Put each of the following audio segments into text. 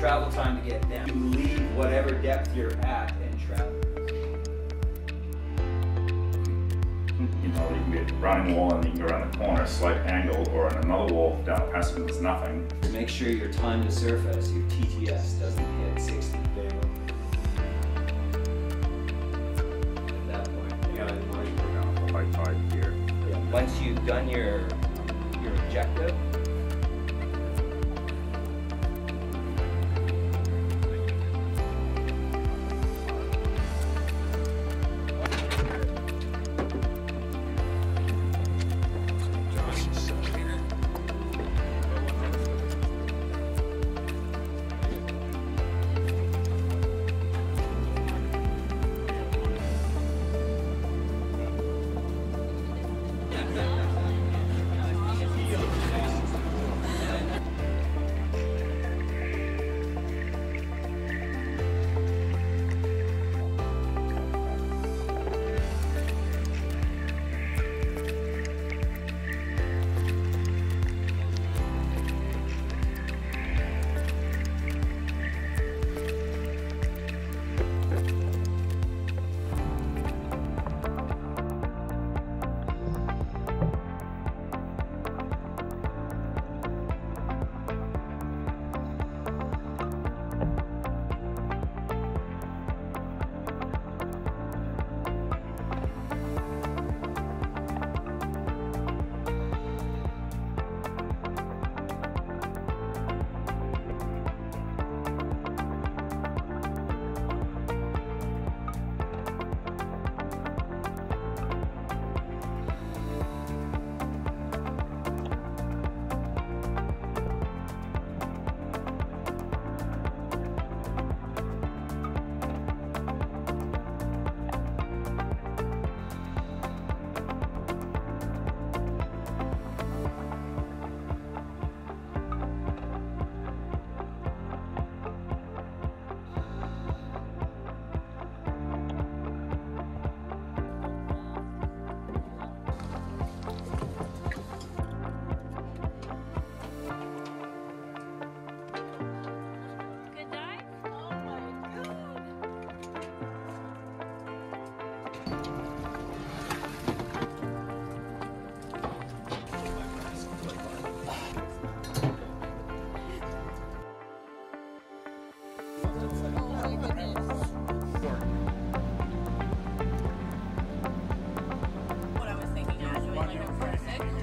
travel time to get down. You leave whatever depth you're at and travel. You know, you can be a running wall and you can go around the corner, slight angle, or on another wall down the passage there's nothing. Make sure your time to surface, your TTS, doesn't hit 60. At that point, you gotta We're down high tide here. once you've done your your objective,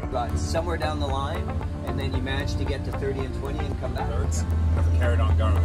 classic. got somewhere down the line, and then you managed to get to 30 and 20 and come back. If it carried on going,